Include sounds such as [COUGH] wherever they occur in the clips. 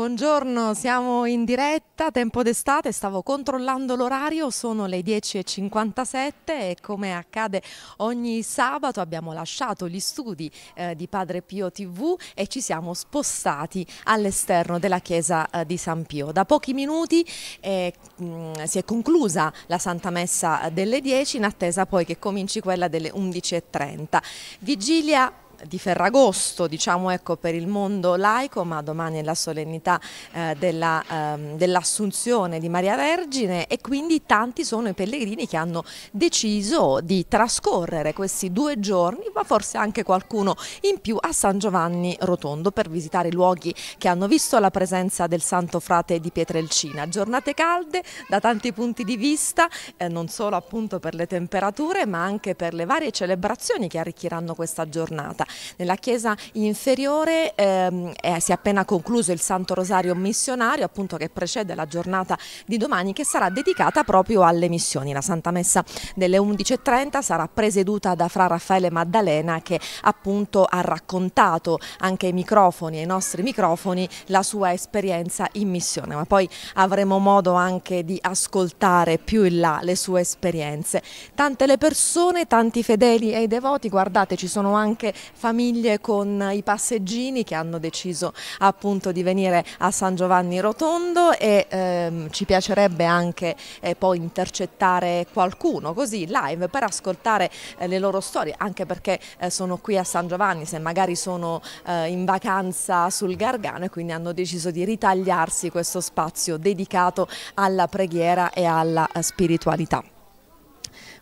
Buongiorno, siamo in diretta, tempo d'estate, stavo controllando l'orario, sono le 10.57 e come accade ogni sabato abbiamo lasciato gli studi eh, di Padre Pio TV e ci siamo spostati all'esterno della chiesa eh, di San Pio. Da pochi minuti eh, mh, mm, si è conclusa la Santa Messa delle 10 in attesa poi che cominci quella delle 11.30. Vigilia di Ferragosto, diciamo ecco per il mondo laico, ma domani è la solennità eh, ehm, dell'Assunzione di Maria Vergine e quindi tanti sono i pellegrini che hanno deciso di trascorrere questi due giorni, ma forse anche qualcuno in più a San Giovanni Rotondo per visitare i luoghi che hanno visto la presenza del Santo Frate di Pietrelcina. Giornate calde da tanti punti di vista, eh, non solo appunto per le temperature, ma anche per le varie celebrazioni che arricchiranno questa giornata. Nella chiesa inferiore ehm, eh, si è appena concluso il Santo Rosario missionario appunto che precede la giornata di domani che sarà dedicata proprio alle missioni. La Santa Messa delle 11.30 sarà presieduta da Fra Raffaele Maddalena che appunto ha raccontato anche ai microfoni, ai nostri microfoni, la sua esperienza in missione, ma poi avremo modo anche di ascoltare più in là le sue esperienze. Tante le persone, tanti fedeli e i devoti, guardate ci sono anche famiglie con i passeggini che hanno deciso appunto di venire a San Giovanni Rotondo e ehm, ci piacerebbe anche eh, poi intercettare qualcuno così live per ascoltare eh, le loro storie anche perché eh, sono qui a San Giovanni se magari sono eh, in vacanza sul Gargano e quindi hanno deciso di ritagliarsi questo spazio dedicato alla preghiera e alla eh, spiritualità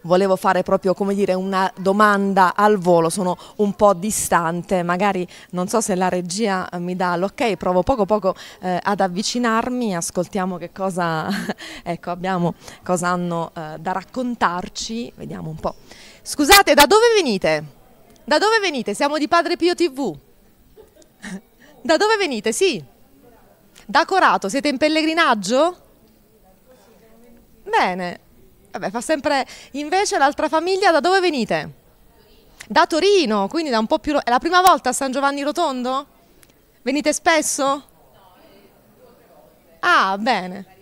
volevo fare proprio come dire una domanda al volo, sono un po' distante, magari non so se la regia mi dà l'ok, provo poco poco eh, ad avvicinarmi, ascoltiamo che cosa, [LAUGHS] ecco, abbiamo, cosa hanno eh, da raccontarci, vediamo un po'. Scusate, da dove venite? Da dove venite? Siamo di Padre Pio TV. [LAUGHS] Da dove venite? Sì. Da Corato, siete in pellegrinaggio? Bene, Vabbè, fa sempre... Invece l'altra famiglia da dove venite? Da Torino, quindi da un po' più... È la prima volta a San Giovanni Rotondo? Venite spesso? Ah, bene.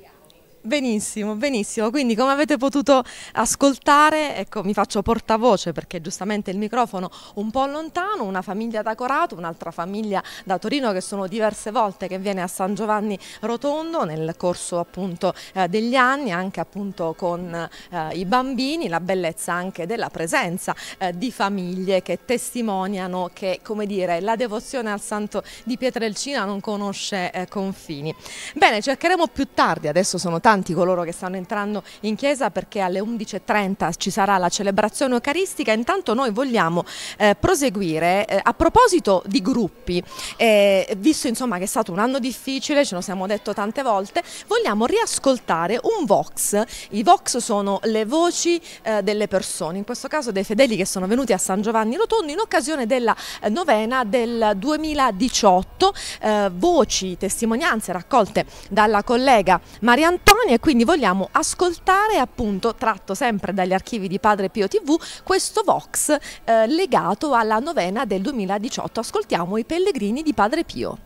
Benissimo, benissimo. Quindi come avete potuto ascoltare, ecco, mi faccio portavoce perché giustamente il microfono un po' lontano, una famiglia da Corato, un'altra famiglia da Torino che sono diverse volte che viene a San Giovanni Rotondo nel corso appunto eh, degli anni, anche appunto con eh, i bambini, la bellezza anche della presenza eh, di famiglie che testimoniano che, come dire, la devozione al santo di Pietrelcina non conosce eh, confini. Bene, cercheremo più tardi, adesso sono tanti tanti coloro che stanno entrando in chiesa perché alle 11.30 ci sarà la celebrazione eucaristica. Intanto noi vogliamo eh, proseguire eh, a proposito di gruppi, eh, visto insomma che è stato un anno difficile, ce lo siamo detto tante volte, vogliamo riascoltare un Vox. I Vox sono le voci eh, delle persone, in questo caso dei fedeli che sono venuti a San Giovanni Rotondo in occasione della eh, novena del 2018, eh, voci, testimonianze raccolte dalla collega Maria Antonia giovani e quindi vogliamo ascoltare appunto tratto sempre dagli archivi di Padre Pio TV questo Vox eh, legato alla novena del 2018. Ascoltiamo i pellegrini di Padre Pio.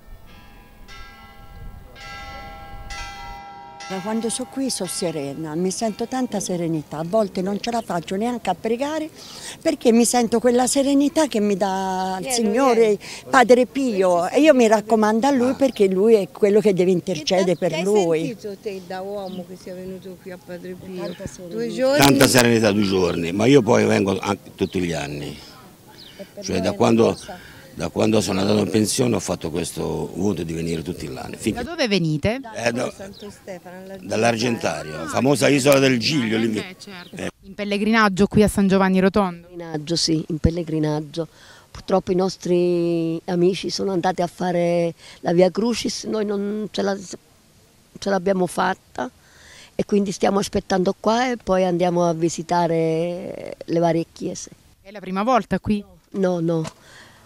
Quando sono qui sono serena, mi sento tanta serenità, a volte non ce la faccio neanche a pregare perché mi sento quella serenità che mi dà il Signore, Padre Pio. E io mi raccomando a Lui perché Lui è quello che deve intercedere per Lui. Che hai te da uomo che sia venuto qui a Padre Pio? Tanta serenità. Tanta serenità due giorni, ma io poi vengo anche tutti gli anni, cioè da quando da quando sono andato in pensione ho fatto questo voto di venire tutti gli anni. Finché... Da dove venite? Eh, da, Dall'Argentario, famosa isola del Giglio. Eh, beh, certo. eh. In pellegrinaggio qui a San Giovanni Rotondo? In pellegrinaggio, sì, in pellegrinaggio. Purtroppo i nostri amici sono andati a fare la Via Crucis, noi non ce, la, ce l'abbiamo fatta e quindi stiamo aspettando qua e poi andiamo a visitare le varie chiese. È la prima volta qui? No, no,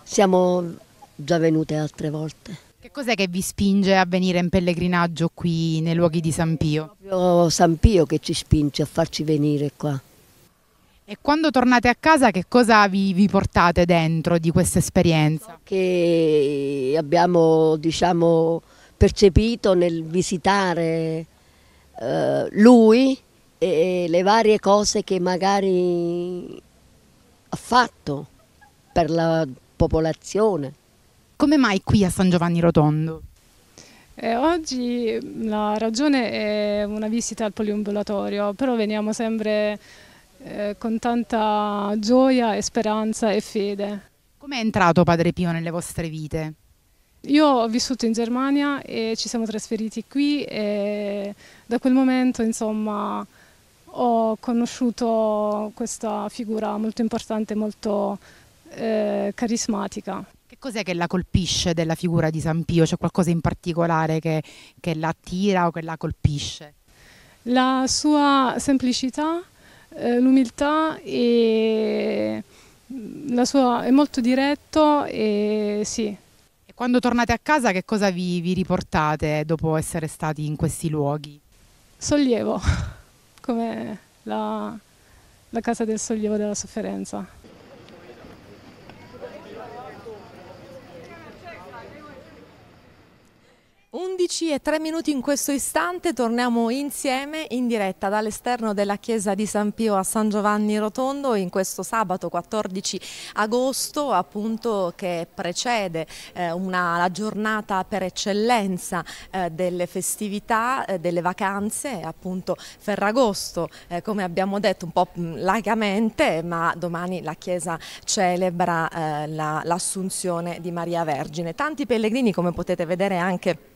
siamo già venute altre volte. Che cos'è che vi spinge a venire in pellegrinaggio qui nei luoghi di San Pio? È proprio San Pio che ci spinge a farci venire qua. E quando tornate a casa che cosa vi, vi portate dentro di questa esperienza? Che abbiamo diciamo, percepito nel visitare eh, lui e le varie cose che magari ha fatto per la popolazione. Come mai qui a San Giovanni Rotondo? Eh, oggi la ragione è una visita al poliambulatorio, però veniamo sempre eh, con tanta gioia e speranza e fede. Come è entrato Padre Pio nelle vostre vite? Io ho vissuto in Germania e ci siamo trasferiti qui e da quel momento insomma ho conosciuto questa figura molto importante, molto eh, carismatica. Che cos'è che la colpisce della figura di San Pio? C'è qualcosa in particolare che, che la attira o che la colpisce? La sua semplicità, eh, l'umiltà e la sua, è molto diretto e sì. E quando tornate a casa che cosa vi, vi riportate dopo essere stati in questi luoghi? Sollievo, [LAUGHS] come la, la casa del sollievo della sofferenza. 11 e 3 minuti in questo istante torniamo insieme in diretta dall'esterno della chiesa di San Pio a San Giovanni Rotondo in questo sabato 14 agosto appunto che precede eh, una, la giornata per eccellenza eh, delle festività, eh, delle vacanze appunto Ferragosto eh, come abbiamo detto un po' laicamente ma domani la chiesa celebra eh, l'assunzione la, di Maria Vergine. Tanti pellegrini come potete vedere anche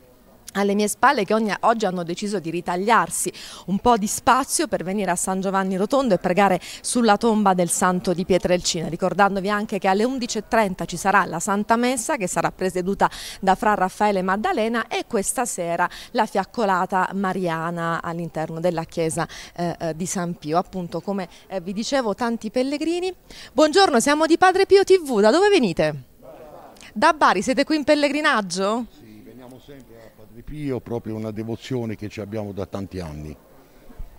alle mie spalle che oggi hanno deciso di ritagliarsi un po' di spazio per venire a San Giovanni Rotondo e pregare sulla tomba del Santo di Pietrelcina, ricordandovi anche che alle 11.30 ci sarà la Santa Messa che sarà presieduta da Fra Raffaele Maddalena e questa sera la fiaccolata mariana all'interno della chiesa eh, eh di San Pio, appunto come eh, vi dicevo tanti pellegrini. Buongiorno, siamo di Padre Pio TV, da dove venite? Da Bari, siete qui in pellegrinaggio? Sì, veniamo sempre Padre Pio, proprio una devozione che ci abbiamo da tanti anni.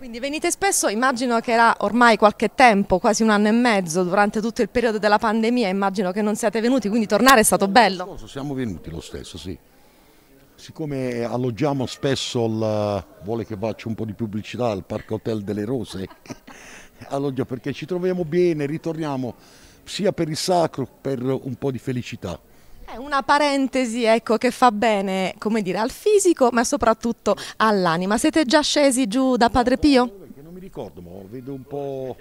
Quindi venite spesso, immagino che era ormai qualche tempo, quasi un anno e mezzo, durante tutto il periodo della pandemia, immagino che non siate venuti, quindi tornare è stato bello. Siamo venuti lo stesso, sì. Siccome alloggiamo spesso, il, vuole che faccia un po' di pubblicità al Parco Hotel delle Rose, [LAUGHS] alloggia perché ci troviamo bene, ritorniamo sia per il sacro, per un po' di felicità. È una parentesi ecco, che fa bene dire, al fisico ma soprattutto all'anima. Siete già scesi giù da Padre Pio? Non mi ricordo, ma vedo un po'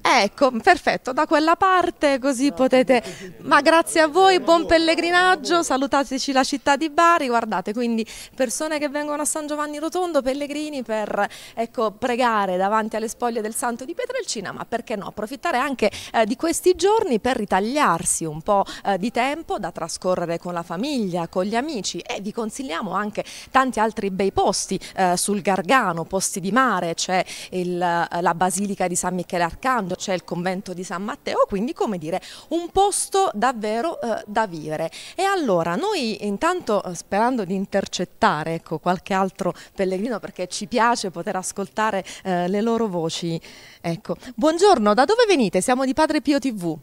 Ecco, perfetto, da quella parte così potete... Ma grazie a voi, buon pellegrinaggio, salutateci la città di Bari, guardate, quindi persone che vengono a San Giovanni Rotondo, pellegrini per ecco, pregare davanti alle spoglie del Santo di Pietrelcina, ma perché no, approfittare anche eh, di questi giorni per ritagliarsi un po' eh, di tempo da trascorrere con la famiglia, con gli amici e vi consigliamo anche tanti altri bei posti eh, sul Gargano, posti di mare, c'è la Basilica di San Michele Arcangelo, Arcangelo, c'è il convento di San Matteo, quindi come dire un posto davvero eh, da vivere. E allora noi intanto eh, sperando di intercettare ecco, qualche altro pellegrino perché ci piace poter ascoltare eh, le loro voci. Ecco. Buongiorno, da dove venite? Siamo di Padre Pio TV.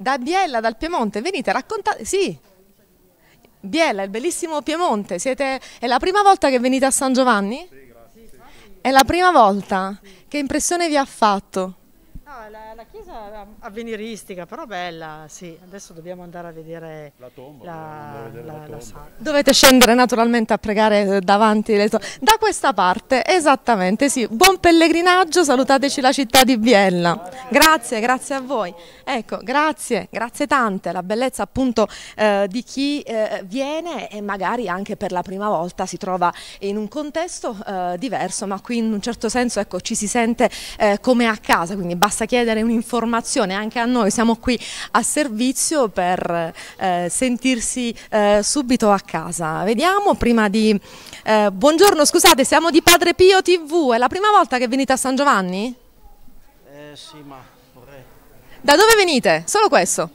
Da Biella, dal Piemonte, venite, raccontate, sì, Biella, il bellissimo Piemonte, Siete... è la prima volta che venite a San Giovanni? Sì. È la prima volta? Che impressione vi ha fatto? No, la, la, chiesa avveniristica, però bella, sì. Adesso dobbiamo andare a vedere la tomba. La, la, la tomba. Dovete scendere naturalmente a pregare eh, davanti le tombe. Da questa parte, esattamente, sì. Buon pellegrinaggio, salutateci la città di Biella. Grazie, grazie a voi. Ecco, grazie, grazie tante. La bellezza appunto eh, di chi eh, viene e magari anche per la prima volta si trova in un contesto eh, diverso, ma qui in un certo senso ecco, ci si sente eh, come a casa, quindi basta basta chiedere un'informazione anche a noi, siamo qui a servizio per eh, sentirsi eh, subito a casa. Vediamo prima di... Eh, buongiorno, scusate, siamo di Padre Pio TV, è la prima volta che venite a San Giovanni? Eh sì, ma vorrei... Da dove venite? Solo questo?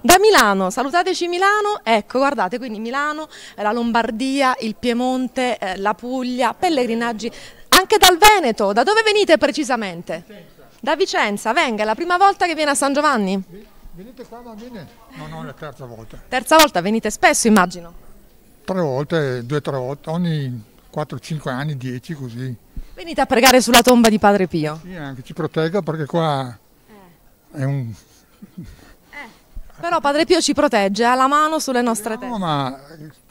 Da Milano, salutateci Milano, ecco guardate quindi Milano, la Lombardia, il Piemonte, eh, la Puglia, pellegrinaggi anche dal Veneto, da dove venite precisamente? Da Vicenza, venga, è la prima volta che viene a San Giovanni? Venite qua bambine? No, no, è la terza volta. Terza volta, venite spesso immagino. Tre volte, due o tre volte, ogni 4-5 anni, 10 così. Venite a pregare sulla tomba di Padre Pio. Sì, anche ci protegga perché qua è un... Però Padre Pio ci protegge, ha la mano sulle nostre teste. No, ma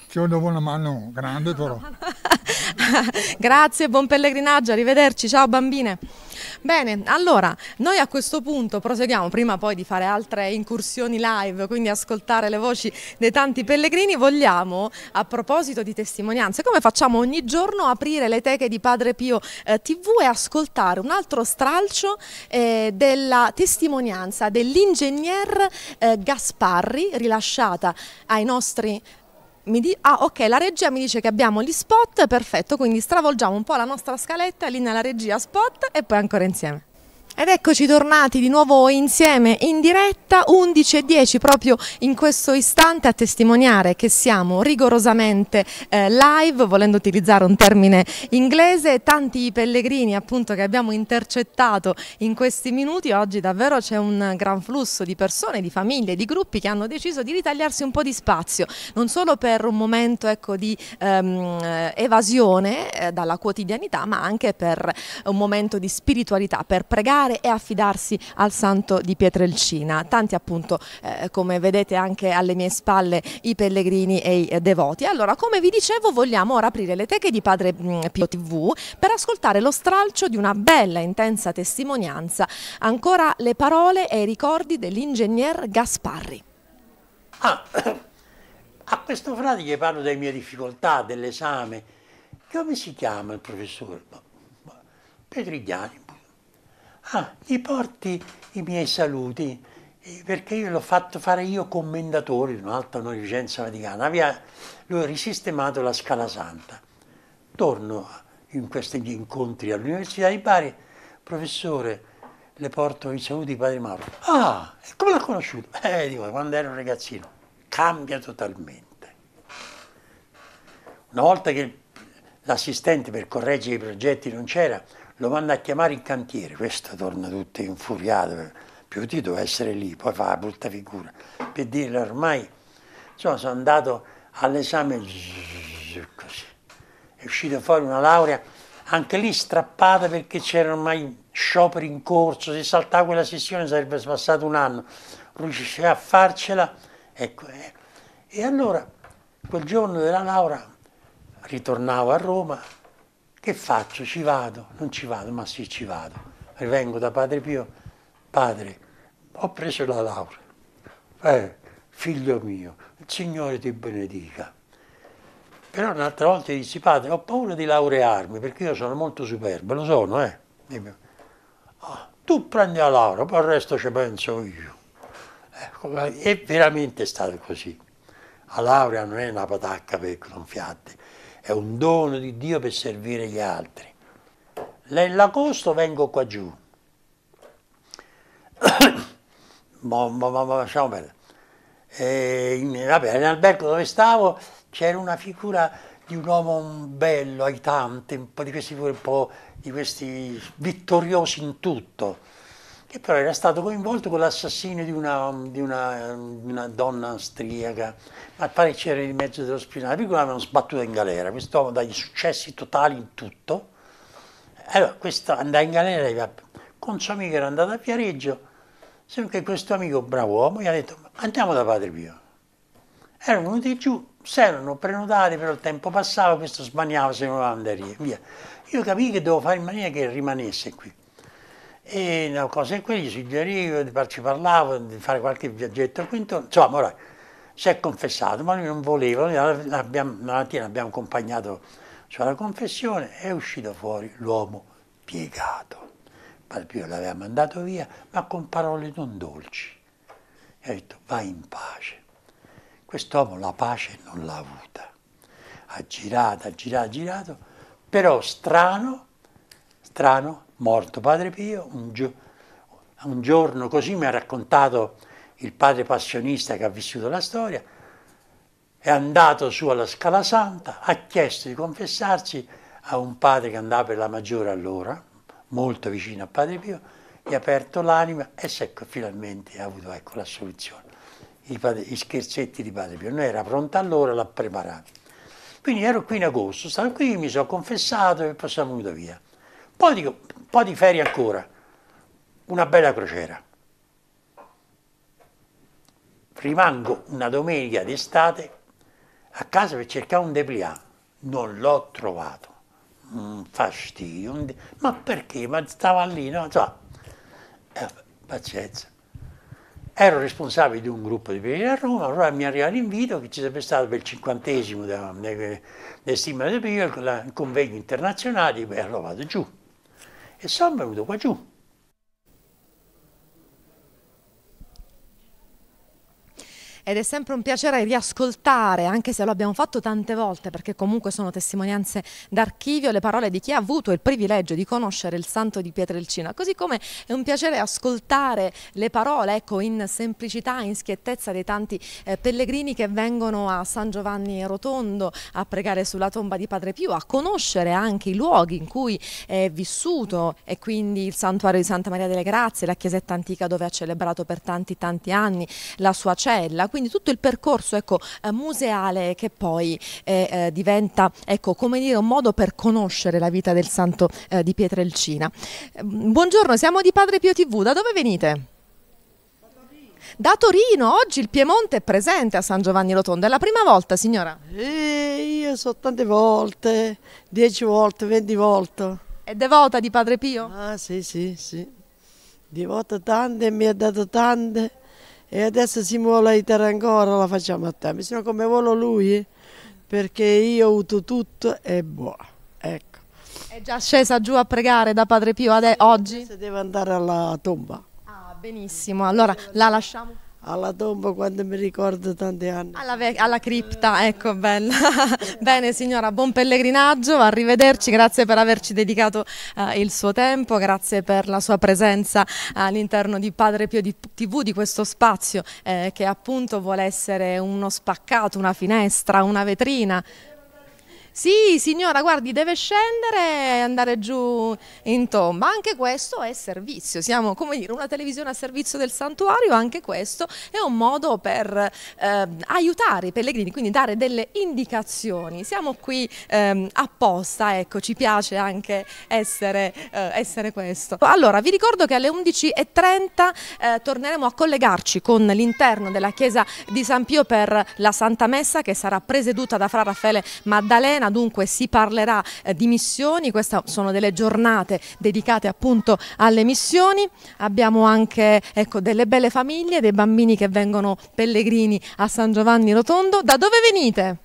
ci vuole una mano grande però. [LAUGHS] [LAUGHS] Grazie, buon pellegrinaggio, arrivederci, ciao bambine. Bene, allora noi a questo punto proseguiamo, prima poi di fare altre incursioni live, quindi ascoltare le voci dei tanti pellegrini, vogliamo a proposito di testimonianze, come facciamo ogni giorno, aprire le teche di Padre Pio eh, TV e ascoltare un altro stralcio eh, della testimonianza dell'ingegner eh, Gasparri rilasciata ai nostri di- ah ok, la regia mi dice che abbiamo gli spot, perfetto, quindi stravolgiamo un po' la nostra scaletta, lì nella regia spot e poi ancora insieme. Ed eccoci tornati di nuovo insieme in diretta 11 e 10 proprio in questo istante a testimoniare che siamo rigorosamente eh, live, volendo utilizzare un termine inglese, tanti pellegrini appunto che abbiamo intercettato in questi minuti, oggi davvero c'è un gran flusso di persone, di famiglie, di gruppi che hanno deciso di ritagliarsi un po' di spazio, non solo per un momento ecco, di ehm, evasione eh, dalla quotidianità, ma anche per un momento di spiritualità, per pregare e affidarsi al santo di Pietrelcina. Tanti appunto eh, come vedete anche alle mie spalle i pellegrini e i eh, devoti. Allora come vi dicevo vogliamo ora aprire le teche di Padre mh, Pio TV per ascoltare lo stralcio di una bella intensa testimonianza. Ancora le parole e i ricordi dell'ingegner Gasparri. Ah, [COUGHS] a questo frate gli parlo delle mie difficoltà, dell'esame. Come si chiama il professore? Petrigliani. Ah, gli porti i miei saluti, perché io l'ho fatto fare io commendatore di un'alta onorificenza vaticana. Aveva, lui risistemato la Scala Santa. Torno in questi incontri all'Università di Bari, professore, le porto i saluti di Padre Mauro. Ah, e come l'ha conosciuto? [LAUGHS] Eh, dico, quando ero un ragazzino. Cambia totalmente. Una volta che l'assistente per correggere i progetti non c'era, lo manda a chiamare in cantiere, questo torna tutto infuriato, più ti doveva essere lì, poi fa la brutta figura, per dire ormai, insomma sono andato all'esame così, è uscita fuori una laurea, anche lì strappata perché c'erano ormai scioperi in corso, se saltava quella sessione sarebbe passato un anno, riusciva a farcela, ecco, eh. e allora quel giorno della laurea ritornavo a Roma, che faccio? Ci vado? Non ci vado, ma sì, ci vado. Rivengo da Padre Pio, Padre, ho preso la laurea. Eh, figlio mio, il Signore ti benedica. Però un'altra volta dissi, Padre, ho paura di laurearmi perché io sono molto superbo, lo sono, eh. Oh, tu prendi la laurea, poi il resto ci penso io. Ecco, è veramente stato così. La laurea non è una patacca per gonfiate è un dono di Dio per servire gli altri. Nell'agosto vengo qua giù. ma, ma, ma, ma lasciamo perdere. E in, vabbè, nell'albergo dove stavo c'era una figura di un uomo bello, aitante, un po' di questi, un po' di questi vittoriosi in tutto, che però era stato coinvolto con l'assassinio di una, di una, una donna austriaca ma pare c'era in mezzo dello spinato, per cui l'avevano sbattuto in galera, quest'uomo dagli successi totali in tutto, allora questo andava in galera con suo amico era andato a Viareggio, solo che questo amico bravo uomo gli ha detto andiamo da Padre Pio. Erano venuti giù, si erano prenotati, però il tempo passava, questo sbagliava se non andare via. Io capii che dovevo fare in maniera che rimanesse qui. E una cosa è quella, gli suggerivo, ci parlavo, di fare qualche viaggetto qui intorno, insomma, ora, si è confessato, ma lui non voleva, l'abbiamo, la mattina l'abbiamo accompagnato sulla confessione, è uscito fuori l'uomo piegato. Padre Pio l'aveva mandato via, ma con parole non dolci. E ha detto, vai in pace. Quest'uomo la pace non l'ha avuta. Ha girato, ha girato, ha girato, però strano, strano, morto Padre Pio, un, gio- un giorno così mi ha raccontato il padre passionista che ha vissuto la storia, è andato su alla Scala Santa, ha chiesto di confessarsi a un padre che andava per la maggiore allora, molto vicino a Padre Pio, gli ha aperto l'anima e ecco, finalmente ha avuto ecco, la soluzione. I, I, scherzetti di Padre Pio, non era pronta allora, l'ha preparato. Quindi ero qui in agosto, stavo qui, mi sono confessato e poi sono venuto via. Poi dico, po' di ferie ancora, una bella crociera. Rimango una domenica d'estate a casa per cercare un dépliant, non l'ho trovato. Un fastidio, un de... ma perché? Ma stava lì, no? So, eh, pazienza. Ero responsabile di un gruppo di pellegrini a Roma, allora mi arriva l'invito che ci sarebbe stato per il cinquantesimo del Stima di Pio, il convegno internazionale, e allora vado giù. E sono venuto qua giù. Ed è sempre un piacere riascoltare, anche se lo abbiamo fatto tante volte, perché comunque sono testimonianze d'archivio, le parole di chi ha avuto il privilegio di conoscere il santo di Pietrelcina, così come è un piacere ascoltare le parole ecco, in semplicità, in schiettezza dei tanti eh, pellegrini che vengono a San Giovanni Rotondo a pregare sulla tomba di Padre Pio, a conoscere anche i luoghi in cui è vissuto e quindi il santuario di Santa Maria delle Grazie, la chiesetta antica dove ha celebrato per tanti tanti anni la sua cella quindi tutto il percorso ecco, eh, museale che poi eh, eh, diventa ecco, come dire, un modo per conoscere la vita del santo eh, di Pietrelcina. Ehm, buongiorno, siamo di Padre Pio TV, da dove venite? Da Torino, oggi il Piemonte è presente a San Giovanni Rotondo, è la prima volta signora? Eh, io so tante volte, dieci volte, venti volte. È devota di Padre Pio? Ah sì, sì, sì. Devota tante, mi ha dato tante e adesso si vuole aiutare ancora, la facciamo a tempo, se no come vuole lui, perché io ho avuto tutto e buono, ecco. È già scesa giù a pregare da Padre Pio oggi? Se deve andare alla tomba. Ah, benissimo, allora la lasciamo alla tomba quando mi ricordo tanti anni. Alla, alla cripta, ecco, bella. [LAUGHS] Bene signora, buon pellegrinaggio, arrivederci, grazie per averci dedicato uh, il suo tempo, grazie per la sua presenza all'interno di Padre Pio di TV, di questo spazio eh, che appunto vuole essere uno spaccato, una finestra, una vetrina sì, signora, guardi, deve scendere e andare giù in tomba. Anche questo è servizio. Siamo, come dire, una televisione a servizio del santuario, anche questo è un modo per eh, aiutare i pellegrini, quindi dare delle indicazioni. Siamo qui eh, apposta, ecco, ci piace anche essere, eh, essere, questo. Allora, vi ricordo che alle 11.30 eh, torneremo a collegarci con l'interno della chiesa di San Pio per la Santa Messa che sarà presieduta da Fra Raffaele Maddalena settimana dunque si parlerà eh, di missioni, queste sono delle giornate dedicate appunto alle missioni, abbiamo anche ecco, delle belle famiglie, dei bambini che vengono pellegrini a San Giovanni Rotondo, da dove venite?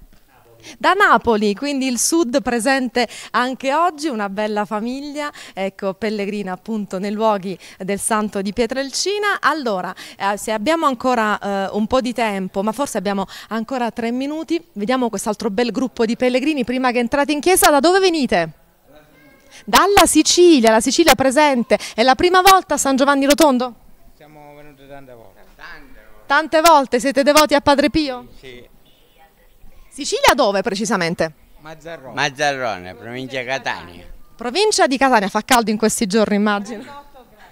Da Napoli, quindi il sud presente anche oggi, una bella famiglia, ecco, pellegrina appunto nei luoghi del Santo di Pietrelcina. Allora, eh, se abbiamo ancora eh, un po' di tempo, ma forse abbiamo ancora tre minuti, vediamo quest'altro bel gruppo di pellegrini prima che entrate in chiesa, da dove venite? Dalla Sicilia, la Sicilia presente, è la prima volta a San Giovanni Rotondo? Siamo venuti tante volte. Tante volte, tante volte. siete devoti a Padre Pio? Sì. Sicilia dove precisamente? Mazzarrone. Mazzarrone, provincia Catania. Provincia di Catania, fa caldo in questi giorni immagino.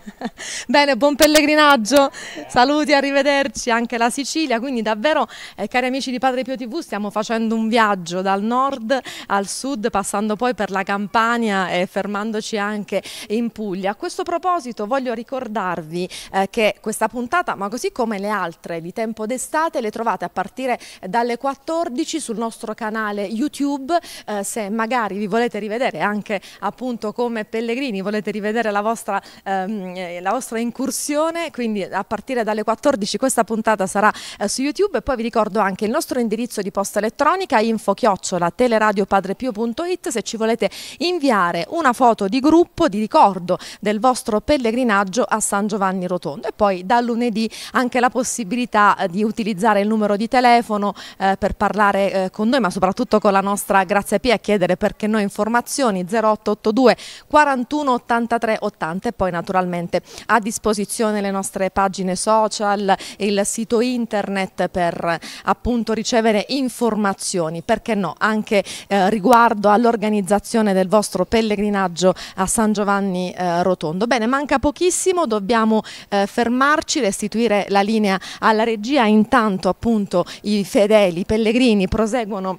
[LAUGHS] Bene, buon pellegrinaggio, saluti, arrivederci anche la Sicilia, quindi davvero eh, cari amici di Padre Pio TV stiamo facendo un viaggio dal nord al sud passando poi per la Campania e fermandoci anche in Puglia. A questo proposito voglio ricordarvi eh, che questa puntata, ma così come le altre di tempo d'estate, le trovate a partire dalle 14 sul nostro canale YouTube, eh, se magari vi volete rivedere anche appunto come pellegrini, volete rivedere la vostra ehm, eh, la vostra incursione, quindi a partire dalle 14 questa puntata sarà eh, su YouTube e poi vi ricordo anche il nostro indirizzo di posta elettronica info chiocciola teleradiopadrepio.it se ci volete inviare una foto di gruppo di ricordo del vostro pellegrinaggio a San Giovanni Rotondo. E poi da lunedì anche la possibilità eh, di utilizzare il numero di telefono eh, per parlare eh, con noi ma soprattutto con la nostra Grazia Pia e chiedere perché noi informazioni 0882 41 83 80 e poi naturalmente ovviamente a disposizione le nostre pagine social, il sito internet per appunto ricevere informazioni, perché no, anche eh, riguardo all'organizzazione del vostro pellegrinaggio a San Giovanni eh, Rotondo. Bene, manca pochissimo, dobbiamo eh, fermarci, restituire la linea alla regia, intanto appunto i fedeli, i pellegrini proseguono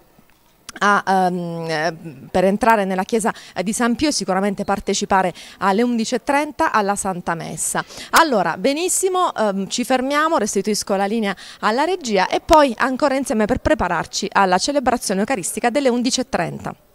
a, um, per entrare nella chiesa di San Pio e sicuramente partecipare alle 11.30 alla Santa Messa. Allora, benissimo, um, ci fermiamo, restituisco la linea alla regia e poi ancora insieme per prepararci alla celebrazione eucaristica delle 11.30.